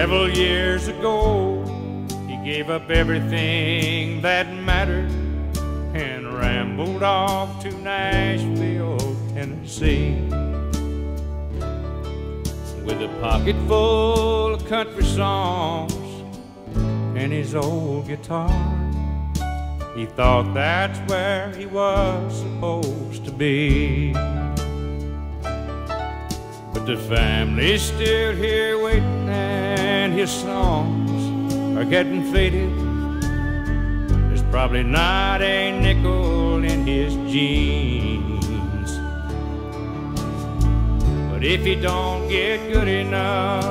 Several years ago, he gave up everything that mattered and rambled off to Nashville, Tennessee. With a pocket full of country songs and his old guitar, he thought that's where he was supposed to be. But the family's still here waiting, his songs are getting faded. There's probably not a nickel in his jeans. But if he don't get good enough,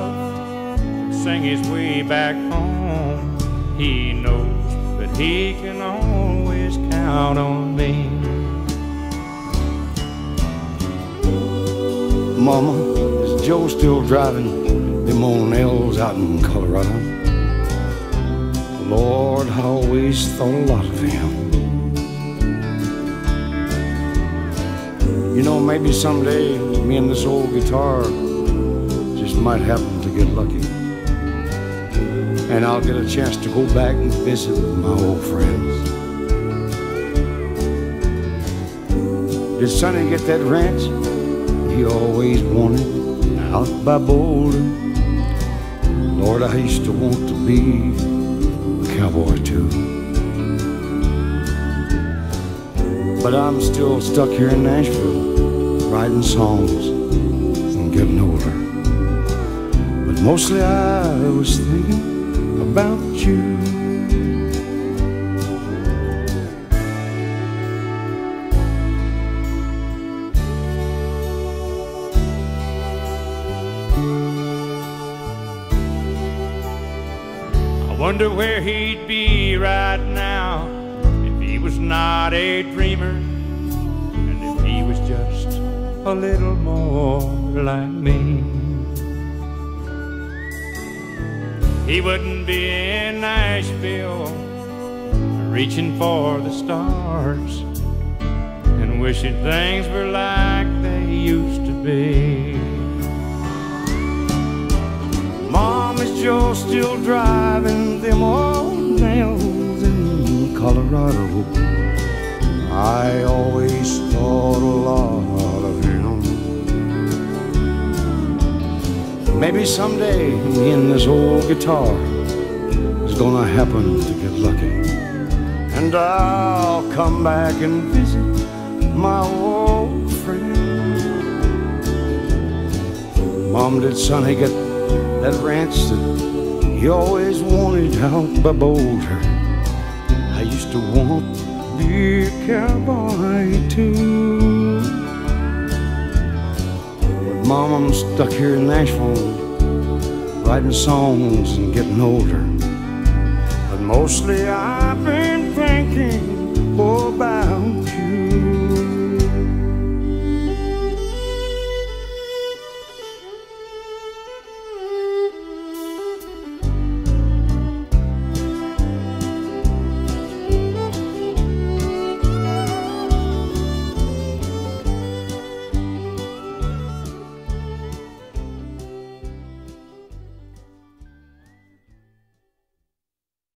sing his way back home, he knows that he can always count on me. Mama, is Joe still driving old nails out in Colorado? Lord, I always thought a lot of him. You know, maybe someday me and this old guitar just might happen to get lucky. And I'll get a chance to go back and visit my old friends. Did Sonny get that ranch? he always wanted out by Boulder. Lord, I used to want to be a cowboy too. But I'm still stuck here in Nashville, writing songs and getting older. But mostly I was thinking about you. Wonder where he'd be right now if he was not a dreamer and if he was just a little more like me. He wouldn't be in Nashville reaching for the stars and wishing things were like they used to be. Mom, is Joe still driving Maybe someday me and this old guitar is gonna happen to get lucky. And I'll come back and visit my old friend. Mom, did Sonny get that ranch that he always wanted out by Boulder. I used to want to be a cowboy too. Mom, I'm stuck here in Nashville, writing songs and getting older. But mostly I've been thinking oh,